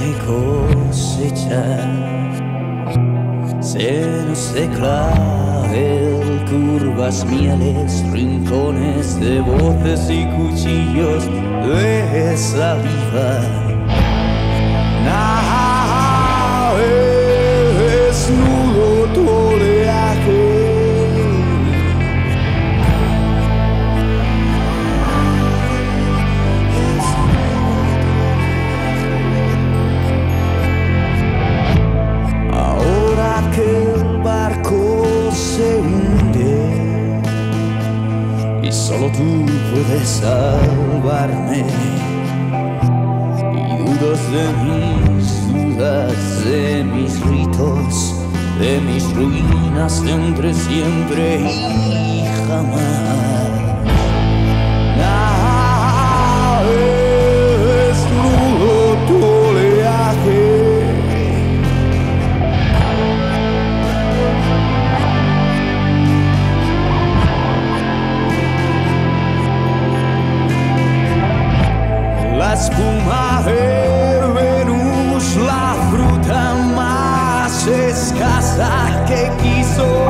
de cosechar. Se nos declaven curvas, mieles, rincones de voces y cuchillos de saliva y solo tú puedes salvarme y dudas de mis dudas, de mis ritos, de mis ruinas entre siempre y jamás. Espuma de Venus, la fruta más escasa que quiso